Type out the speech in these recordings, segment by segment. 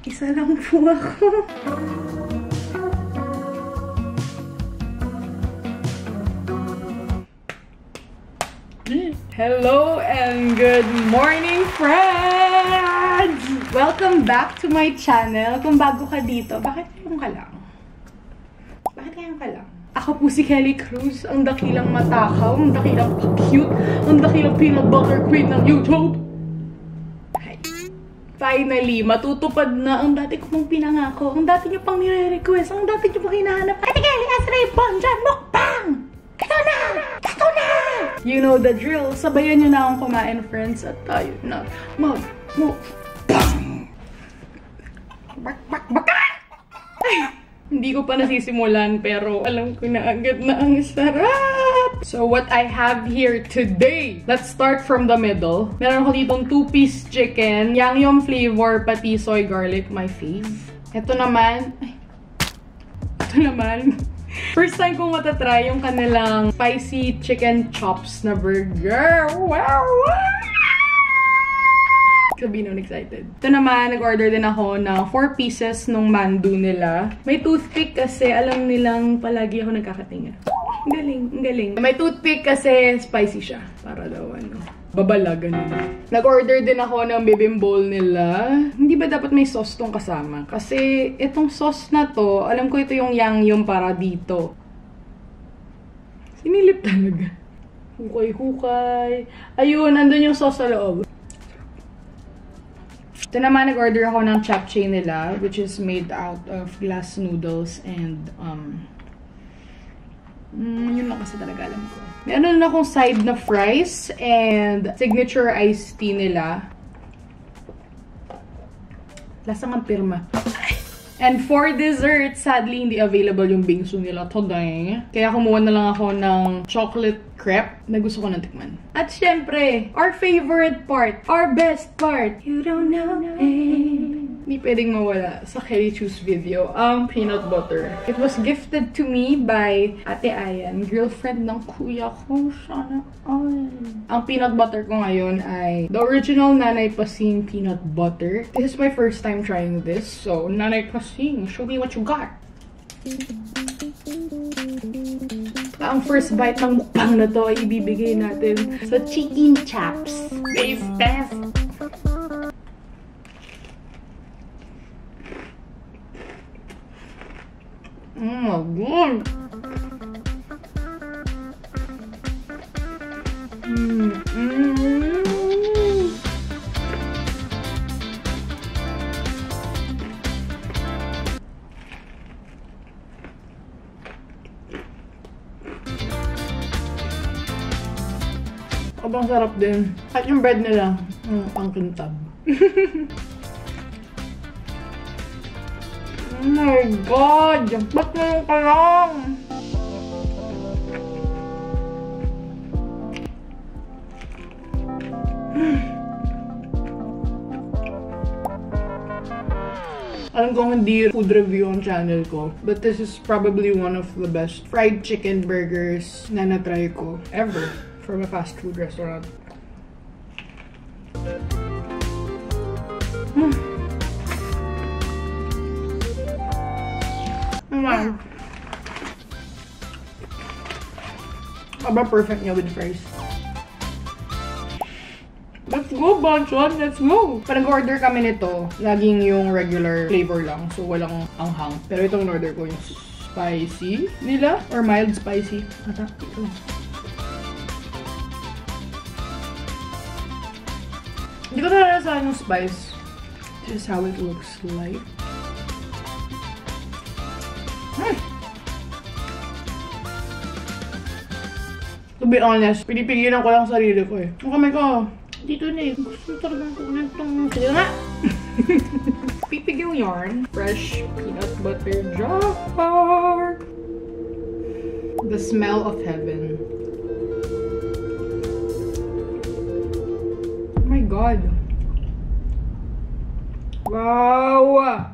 Isa lang po ako. Hello and good morning, friends! Welcome back to my channel. Kung bago ka dito, bakit ngayon ka lang? Bakit ngayon ka lang? Ako po si Kelly Cruz, ang dakilang matakaw, ang dakilang cute, ang dakilang peanut butter queen ng YouTube. Finally, matutupad na ang dati ko pong pinangako, ang dati niyo pang nire-request, ang dati niyo pang hinahanap. Ate Kelly, Asray, Bonjan, Mukbang! Ito na! Ito na! You know the drill. Sabayan niyo na akong kumain, friends, at tayo na mag mukbang! Bak, bak, bak! Ay! Hindi ko pa nasisimulan pero alam ko na agad na ang sarap! So what I have here today, let's start from the middle. Meron ko ditong two-piece chicken, yangyong flavor, pati soy garlic, my fave. Ito naman, ay, ito naman, First time kong matatry yung kanilang spicy chicken chops na burger. Wow! Sabihin nun excited. Ito naman, nag-order din ako ng 4 pieces nung mandu nila. May toothpick kasi alam nilang palagi ako nagkakatinga. Ang galing, ang galing. May toothpick kasi spicy siya. Para daw ano, babala, ganun. Nag-order din ako ng bibimbol nila. Hindi ba dapat may sauce tong kasama? Kasi itong sauce na to, alam ko ito yung yang yung para dito. Sinilip talaga. Hukay-hukay. Ayun, nandun yung sauce sa loob. Ito naman, nag-order ako ng chapchae nila, which is made out of glass noodles and, um, mm, yun lang kasi talaga alam ko. Meron na akong side na fries and signature iced tea nila. Lasang ang pirma. And for dessert, sadly, hindi available yung bingsu nila today. Kaya kumuha na lang ako ng chocolate crepe na gusto ko na tikman. At syempre, our favorite part, our best part. You don't know it. Hindi pwedeng mawala sa Kelly Choose video, ang peanut butter. It was gifted to me by Ate Ayan, girlfriend ng kuya ko. Sana all. Ang peanut butter ko ngayon ay the original Nanay Pasing peanut butter. This is my first time trying this. So, Nanay Pasing, show me what you got. Ang first bite ng mukbang na to ay ibibigay natin sa chicken chops. Beef test! Oh my god! Sobrang sarap din. At yung bread nila, mm, pang oh my god! Ba't ngayon ka lang? Alam kong hindi food review ang channel ko. But this is probably one of the best fried chicken burgers na natry ko ever from a fast food restaurant. Mm. Wow. Aba, perfect niya with fries. Let's go, Bonchon! Let's go! Pag nag-order kami nito, laging yung regular flavor lang. So, walang anghang. Pero itong order ko yung spicy nila. Or mild spicy. Ata, ito. Hindi ko talaga sa yung spice. This is how it looks like. To be honest, pinipigilan ko lang sarili ko eh. Ang kamay ko, dito na eh. Gusto talaga kunin itong... Sige nga! Pipigil yarn. Fresh peanut butter jar. The smell of heaven. Oh my god. Wow!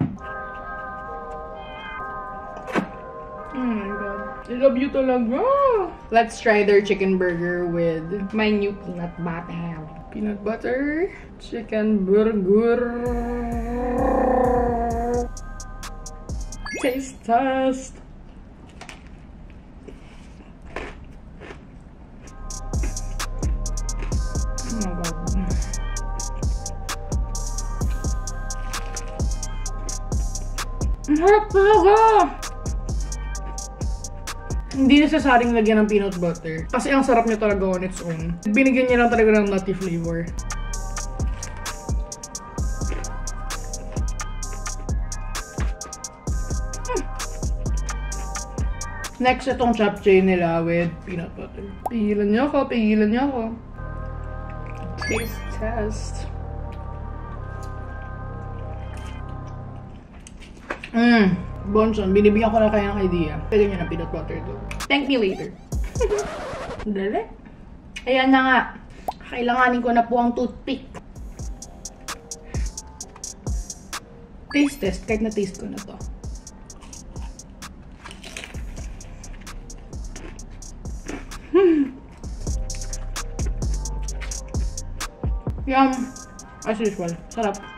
Oh my god. I love you talaga. Let's try their chicken burger with my new peanut butter. Peanut butter, chicken burger. Taste test. Oh my God. Ang harap talaga! Hindi nesesaring lagyan ng peanut butter. Kasi ang sarap niya talaga on its own. Binigyan niya lang talaga ng nutty flavor. Hmm. Next, itong chapchae nila with peanut butter. Pigilan niyo ako, pigilan niyo ako. Taste test. Mmm. Bonson, binibigyan ko na kayo ng idea. Pwede nyo ng peanut butter to. Thank me later. Dali. Ayan na nga. Kailanganin ko na po ang toothpick. Taste test. Kahit na-taste ko na to. Hmm. Yum. As usual. Sarap.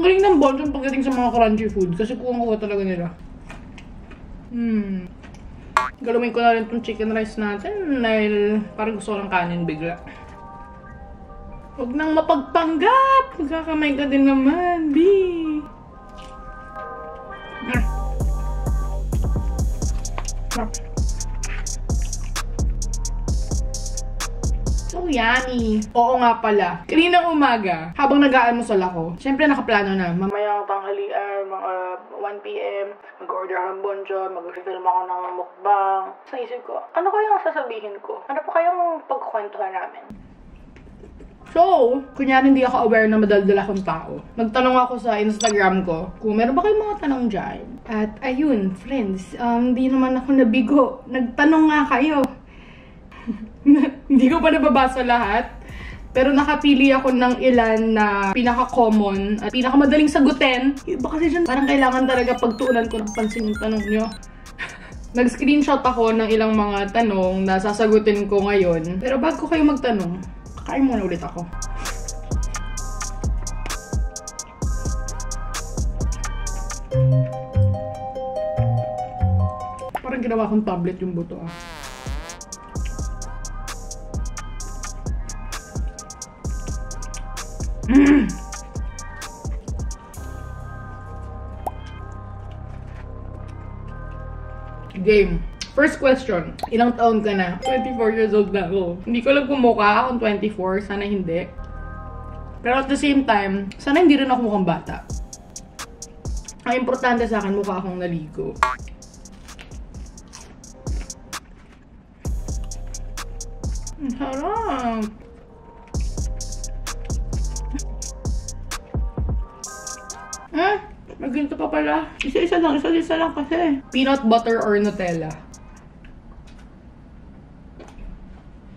Ang galing ng Bonjon pagdating sa mga crunchy food kasi kuha-kuha talaga nila. Hmm. Galawin ko na rin tong chicken rice natin dahil parang gusto ng kanin bigla. Huwag nang mapagpanggap! Magkakamay ka din naman, B! Mm. Sarap. Yummy. Oo nga pala. Kaninang umaga, habang nag-aalmusal ako, syempre nakaplano na. Mamayang tanghalian, mga 1pm, mag-order ng bonjon, mag-film ako ng mukbang. Sa isip ko, ano kaya sasabihin ko? Ano pa kayang pagkukwentuhan namin? So, kunyari hindi ako aware na madaldal akong tao. Nagtanong ako sa Instagram ko kung meron ba kayong mga tanong dyan. At ayun, friends, um, hindi naman ako nabigo. Nagtanong nga kayo. hindi ko pa nababasa lahat. Pero nakapili ako ng ilan na pinaka-common at pinaka-madaling sagutin. Iba kasi dyan, parang kailangan talaga pagtuunan ko ng pansin yung tanong nyo. Nag-screenshot ako ng ilang mga tanong na sasagutin ko ngayon. Pero bago kayo magtanong, kakain muna ulit ako. Parang ginawa kong tablet yung buto ah. Game. First question, ilang taon ka na? 24 years old na ako. Hindi ko lang kung mukha akong 24, sana hindi. Pero at the same time, sana hindi rin ako mukhang bata. Ang importante sa akin, mukha akong naligo. Ang sarap! May ginto pa pala. Isa-isa lang, isa-isa lang kasi. Peanut butter or Nutella?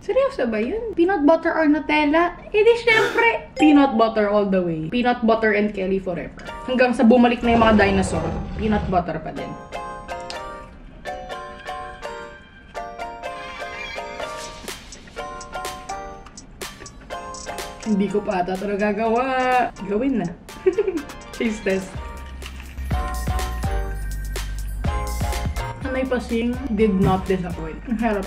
Seryoso ba yun? Peanut butter or Nutella? Eh di syempre, peanut butter all the way. Peanut butter and Kelly forever. Hanggang sa bumalik na yung mga dinosaur, peanut butter pa din. Hindi ko pa ata ito nagagawa. Gawin na. Taste test. Sanay pasing did not disappoint. Ang harap.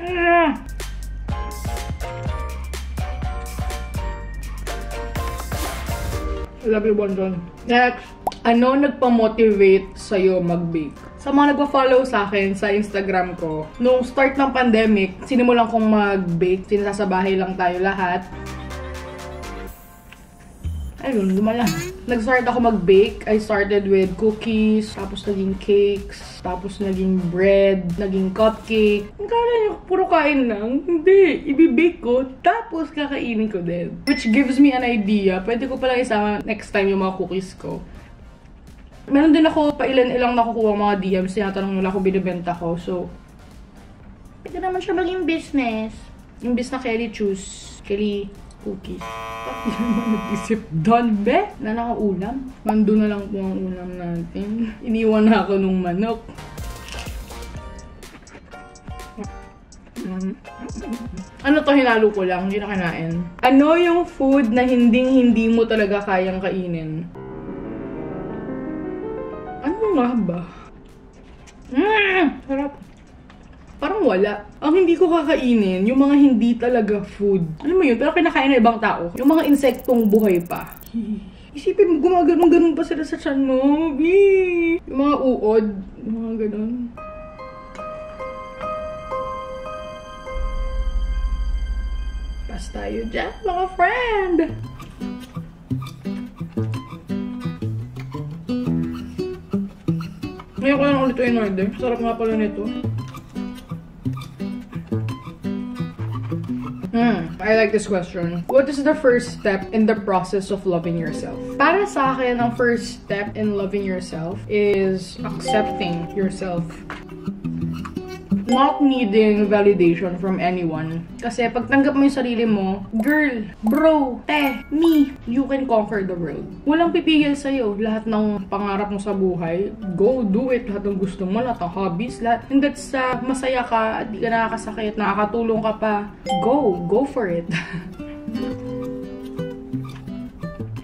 Ah! I love you, Bonjon. Next, ano nagpa-motivate sa'yo mag-bake? Sa mga nagpa-follow sa akin sa Instagram ko, nung start ng pandemic, sinimulan kong mag-bake. Sinasa bahay lang tayo lahat. Ayun, lumala. Nag-start ako mag-bake. I started with cookies, tapos naging cakes, tapos naging bread, naging cupcake. Ang kala niyo, puro kain lang. Hindi, ibibake ko, tapos kakainin ko din. Which gives me an idea. Pwede ko pala isama next time yung mga cookies ko. Meron din ako pa ilan-ilang nakukuha mga DMs. Tinatanong nila kung binibenta ko. So, pwede naman siya maging business. Yung business na Kelly Choose. Kelly cookies. Hindi naman nag-isip doon, be? Na nakaulam. Mando na lang po ang ulam natin. Iniwan na ako nung manok. Ano to, hinalo ko lang, hindi na kinain. Ano yung food na hinding-hindi mo talaga kayang kainin? Ano nga ba? Mmm! Sarap. Parang wala. Ang hindi ko kakainin, yung mga hindi talaga food. Alam mo yun, pero kinakain ng ibang tao. Yung mga insektong buhay pa. Isipin mo, gumaganon-ganon pa sila sa tiyan mo. Bee! Yung mga uod. Yung mga ganon. Pas tayo dyan, mga friend! Ngayon ko lang ulit ito in-order. Sarap nga pala nito. Hmm, I like this question. What is the first step in the process of loving yourself? Para sa akin, ang first step in loving yourself is accepting yourself. Not needing validation from anyone. Kasi pag tanggap mo yung sarili mo, girl, bro, te, me, you can conquer the world. Walang pipigil sa'yo. Lahat ng pangarap mo sa buhay, go, do it. Lahat ng gusto mo, lahat ng hobbies, lahat. And that's uh, masaya ka, at di ka nakakasakit, nakakatulong ka pa. Go, go for it.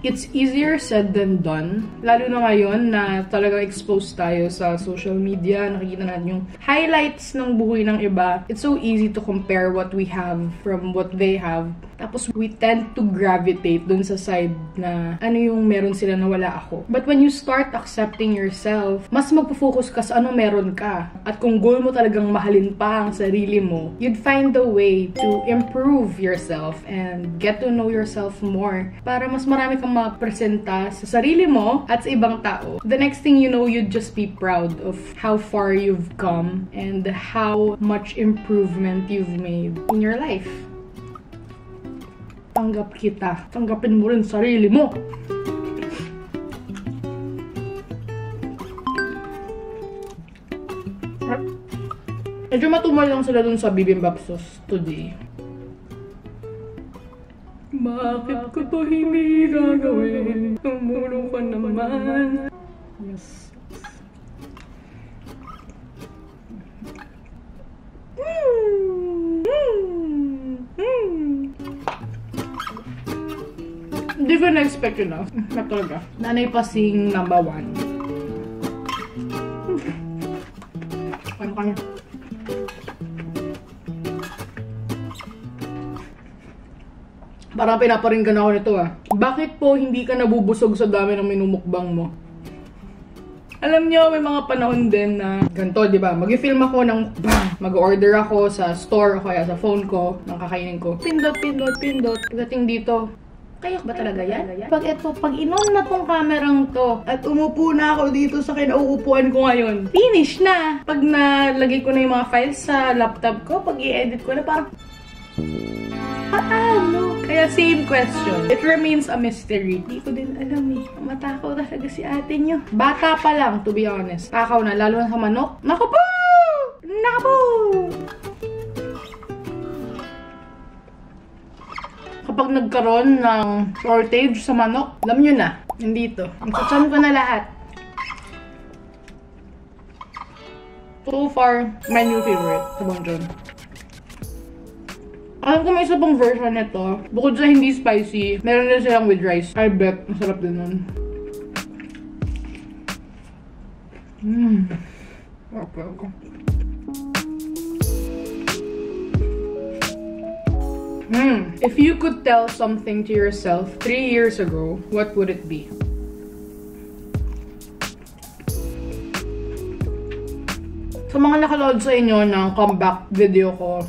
it's easier said than done. Lalo na ngayon na talagang exposed tayo sa social media, nakikita natin yung highlights ng buhay ng iba. It's so easy to compare what we have from what they have. Tapos we tend to gravitate dun sa side na ano yung meron sila na wala ako. But when you start accepting yourself, mas magpo-focus ka sa ano meron ka. At kung goal mo talagang mahalin pa ang sarili mo, you'd find a way to improve yourself and get to know yourself more para mas marami kang mapresenta sa sarili mo at sa ibang tao. The next thing you know, you'd just be proud of how far you've come and how much improvement you've made in your life tanggap kita. Tanggapin mo rin sarili mo. Medyo matumal lang sila dun sa bibimbap sauce today. Bakit ko to hindi gagawin? Tumulong ka naman. Yes. Mm. Hindi ko na-expect yun ah. Na talaga. Nanay Pasing number one. Ano kanya? Parang pinaparinggan ako nito ah. Bakit po hindi ka nabubusog sa dami ng minumukbang mo? Alam nyo, may mga panahon din na ganito, di ba? Mag-film ako ng bang! Mag-order ako sa store o kaya sa phone ko ng kakainin ko. Pindot, pindot, pindot. Pagdating dito, kayak ba talaga yan? Pag ito, pag inon na tong kamerang to at umupo na ako dito sa kinauupuan ko ngayon, finish na! Pag nalagay ko na yung mga files sa laptop ko, pag i-edit ko na parang, Paano? Kaya same question. It remains a mystery. Hindi ko din alam eh. Matakaw talaga si ate nyo. Bata pa lang, to be honest. Takaw na, lalo na sa manok. Naku po! Naku po! Kapag nagkaroon ng shortage sa manok, alam nyo na, hindi to. Nagsachan ko na lahat. So far, my new favorite sa Bonjon. Alam ko may isa pang version nito. Bukod sa hindi spicy, meron din silang with rice. I bet, masarap din nun. Mmm. Okay, okay. Hmm. If you could tell something to yourself three years ago, what would it be? Sa mga nakaload sa inyo ng comeback video ko,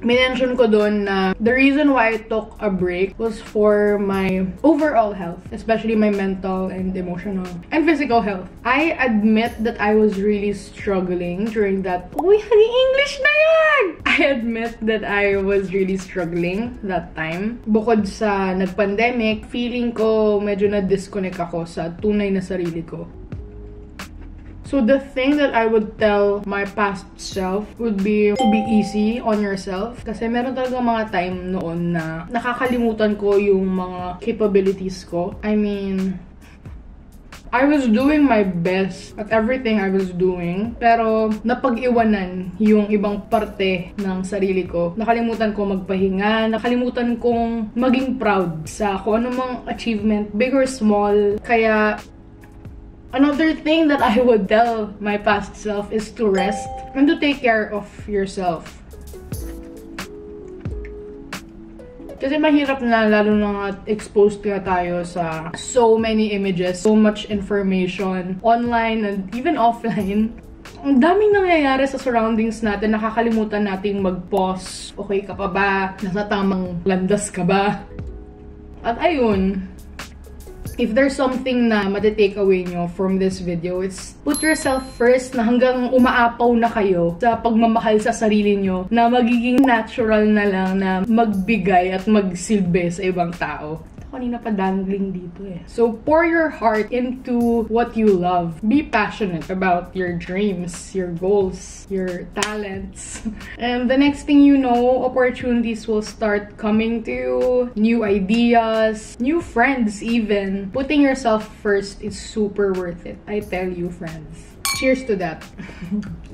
minention ko doon na the reason why I took a break was for my overall health, especially my mental and emotional and physical health. I admit that I was really struggling during that. Uy, English na yan! I admit that I was really struggling that time. Bukod sa nag-pandemic, feeling ko medyo na-disconnect ako sa tunay na sarili ko. So the thing that I would tell my past self would be to be easy on yourself. Kasi meron talaga mga time noon na nakakalimutan ko yung mga capabilities ko. I mean, I was doing my best at everything I was doing. Pero napag-iwanan yung ibang parte ng sarili ko. Nakalimutan ko magpahinga. Nakalimutan kong maging proud sa kung anumang achievement, big or small. Kaya Another thing that I would tell my past self is to rest and to take care of yourself. Kasi mahirap na, lalo na exposed ka tayo sa so many images, so much information, online and even offline. Ang daming nangyayari sa surroundings natin, nakakalimutan nating mag-pause. Okay ka pa ba? Nasa tamang landas ka ba? At ayun, if there's something na matitake away nyo from this video, it's put yourself first na hanggang umaapaw na kayo sa pagmamahal sa sarili nyo na magiging natural na lang na magbigay at magsilbi sa ibang tao kanina pa dangling dito eh. So, pour your heart into what you love. Be passionate about your dreams, your goals, your talents. And the next thing you know, opportunities will start coming to you. New ideas, new friends even. Putting yourself first is super worth it. I tell you, friends. Cheers to that.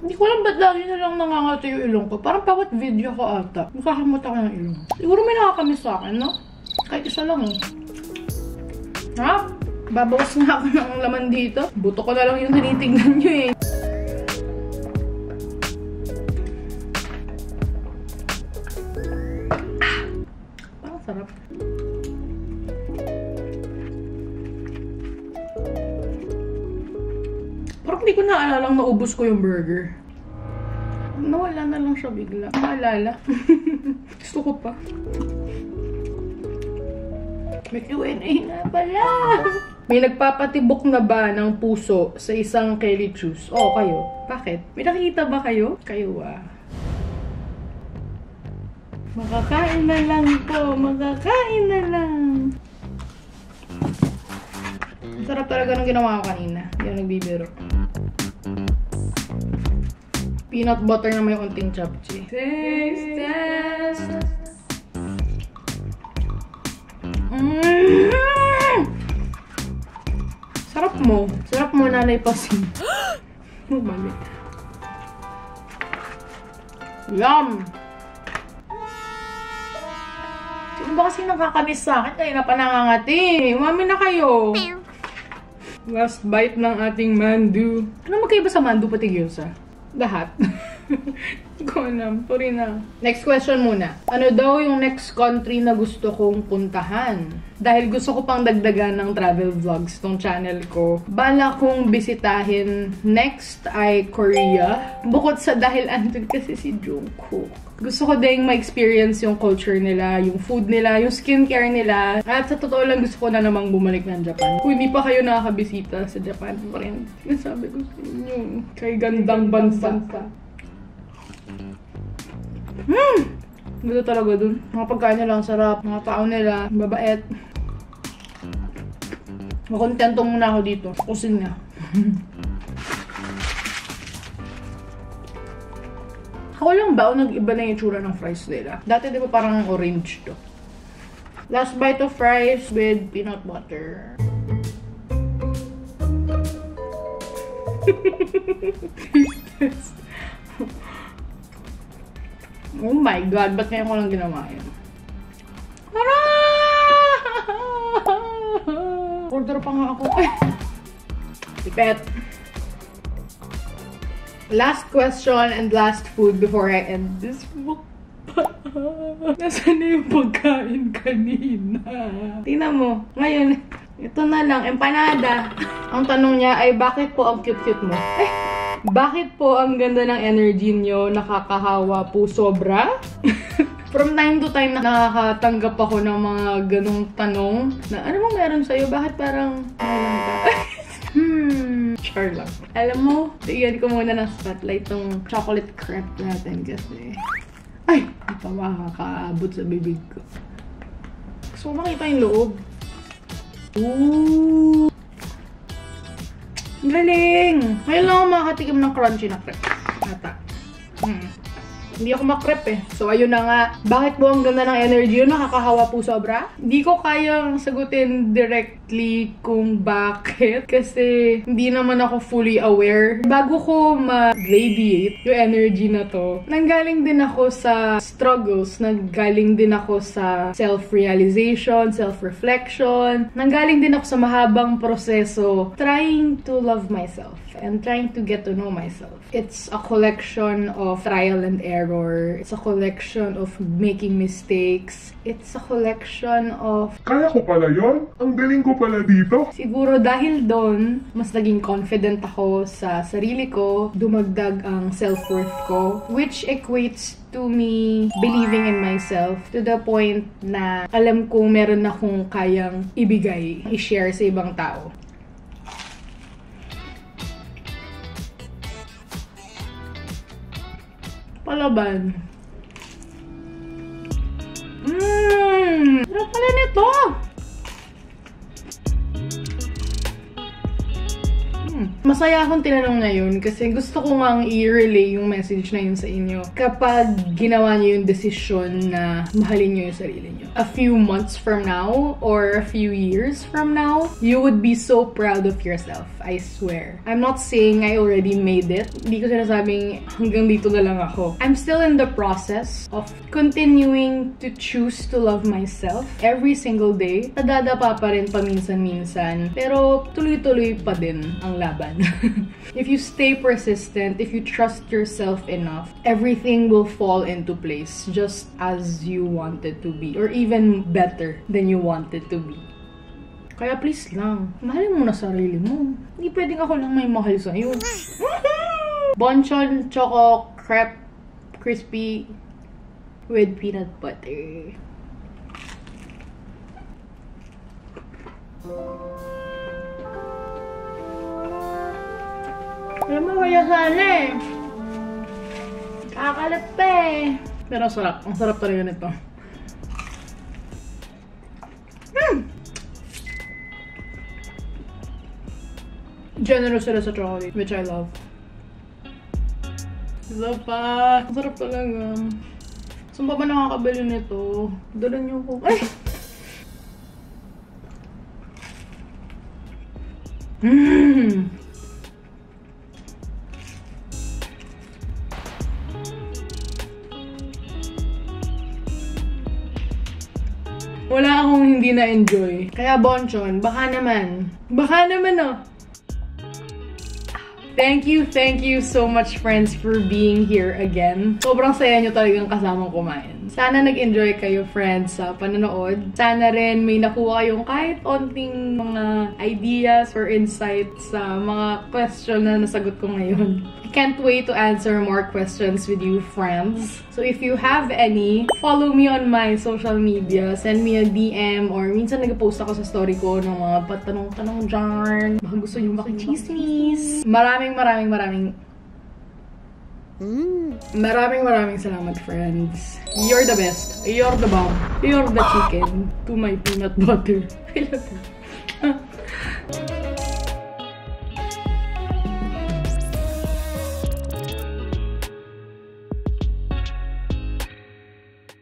Hindi ko alam ba't lagi na nangangati yung ilong ko. Parang bawat video ko ata. Nakakamot ako ng ilong. Siguro may nakakamiss sa akin, no? Kahit isa lang, eh. Ha? Babawas nga ako ng laman dito. Buto ko na lang yung tinitignan nyo, eh. Naubos ko yung burger. Nawala na lang siya bigla. Naalala. Gusto ko pa. May Q&A na pala. May nagpapatibok na ba ng puso sa isang Kelly Choose? Oo, kayo. Bakit? May nakikita ba kayo? Kayo ah. Makakain na lang po. Makakain na lang. Ang sarap talaga ng ginawa ko kanina. Ako nagbibiro. Peanut butter na may unting chapchi. Taste test! Mm! Sarap mo. Sarap mo, nanay pasin. Mabalik. Yum! Sino ba kasi nakakamiss sa akin? Kaya na pa nangangati. Umami na kayo. Last bite ng ating mandu. Ano magkaiba sa mandu pati gyoza? Lahat. Hindi ko alam. Sorry na. Next question muna. Ano daw yung next country na gusto kong puntahan? Dahil gusto ko pang dagdagan ng travel vlogs tong channel ko. Bala kong bisitahin next ay Korea. Bukod sa dahil andun kasi si Jungkook. Gusto ko ding ma-experience yung culture nila, yung food nila, yung skincare nila. At sa totoo lang, gusto ko na namang bumalik ng Japan. Kung hindi pa kayo nakakabisita sa Japan, friend, sinasabi ko sa inyo, kay gandang bansa. Hmm! Gusto talaga dun. Mga pagkain nila ang sarap, mga tao nila, mabait. Makontento muna ako dito. Kusina. Ako lang ba o nag-iba na yung tsura ng fries nila? Dati di ba parang orange to? Last bite of fries with peanut butter. oh my god, ba't ngayon ko lang ginawa yun? Order pa nga ako. Tipet. Last question and last food before I end this book. Nasaan na yung pagkain kanina? Tingnan mo. Ngayon, ito na lang, empanada. Ang tanong niya ay, bakit po ang cute-cute mo? Eh, bakit po ang ganda ng energy niyo? Nakakahawa po sobra? From time to time, nakakatanggap ako ng mga ganong tanong na, ano bang meron sa'yo? Bakit parang, walang ka? hmm, char lang. Alam mo, iyan ko muna ng spotlight tong chocolate crepe natin kasi, ay, hindi pa makakaabot sa bibig ko. Gusto ko makita yung loob. Ooh! Galing! Ngayon lang ako makakatikim ng crunchy na crepe. Ata. Hmm. Hindi ako makrep eh. So, ayun na nga. Bakit po ang ganda ng energy yun? Nakakahawa po sobra. Hindi ko kayang sagutin directly kung bakit. Kasi hindi naman ako fully aware. Bago ko ma-radiate yung energy na to, nanggaling din ako sa struggles. Nanggaling din ako sa self-realization, self-reflection. Nanggaling din ako sa mahabang proseso trying to love myself and trying to get to know myself. It's a collection of trial and error. It's a collection of making mistakes. It's a collection of Kaya ko pala yon. Ang galing ko pala dito. Siguro dahil doon, mas naging confident ako sa sarili ko, dumagdag ang self-worth ko, which equates to me believing in myself to the point na alam kong meron akong kayang ibigay, i-share sa ibang tao. Palaban. Mmm! Sarap pala nito! Hmm. Masaya akong tinanong ngayon kasi gusto ko nga i-relay yung message na yun sa inyo. Kapag ginawa niyo yung desisyon na mahalin niyo yung sarili niyo. A few months from now or a few years from now, you would be so proud of yourself. I swear. I'm not saying I already made it. Hindi ko sinasabing hanggang dito na lang ako. I'm still in the process of continuing to choose to love myself every single day. Nadadapa pa rin paminsan-minsan. Pero tuloy-tuloy pa din ang laban. if you stay persistent, if you trust yourself enough, everything will fall into place just as you want it to be or even better than you want it to be. Kaya please lang, mahalin mo na sarili mo. Hindi pwedeng ako lang may mahal sa'yo. Bonchon Choco Crepe Crispy with peanut butter. Alam mo, kaya sana eh. Kakalat pa eh. Pero ang sarap. Ang sarap talaga nito. Hmm! Generous sila sa chocolate, which I love. Isa pa. Ang sarap talaga. Saan pa ba nakakabili nito? Dala niyo ko. Ay! Mmm! na-enjoy. Kaya Bonchon, baka naman. Baka naman oh. Thank you, thank you so much friends for being here again. Sobrang saya nyo talagang kasamang kumain. Sana nag-enjoy kayo friends sa panonood. Sana rin may nakuha kayong kahit onting mga ideas or insights sa mga question na nasagot ko ngayon. I can't wait to answer more questions with you friends. So if you have any, follow me on my social media. Send me a DM or minsan nag-post ako sa story ko ng mga patanong-tanong dyan. Baka gusto nyo makichismis. Maraming maraming maraming Maraming maraming salamat, friends. You're the best. You're the bomb. You're the chicken to my peanut butter. I love you.